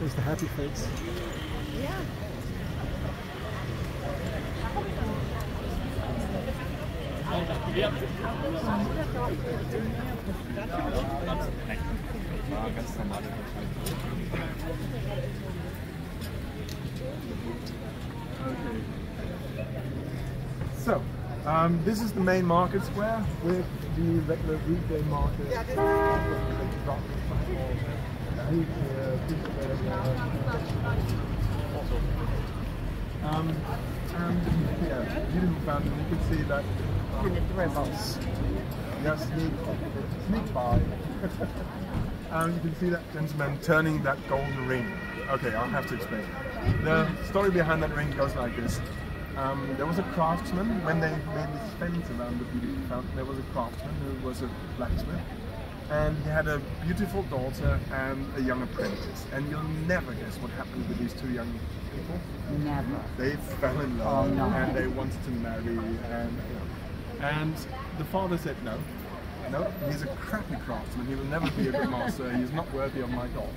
There's the happy face. Yeah. Okay. So, um, this is the main market square with the regular weekday market. Um, and yeah, beautiful fountain. You can see that. And the dribbles. Yeah, sneak, sneak by. and you can see that gentleman turning that golden ring. Okay, I'll have to explain. The story behind that ring goes like this. Um, there was a craftsman, when they made this fence around the beautiful fountain, there was a craftsman who was a blacksmith. And he had a beautiful daughter and a young apprentice. And you'll never guess what happened with these two young people. Never. They fell in love Oh, no. and they wanted to marry and and the father said no. No, he's a crappy craftsman. He will never be a good master. He's not worthy of my daughter.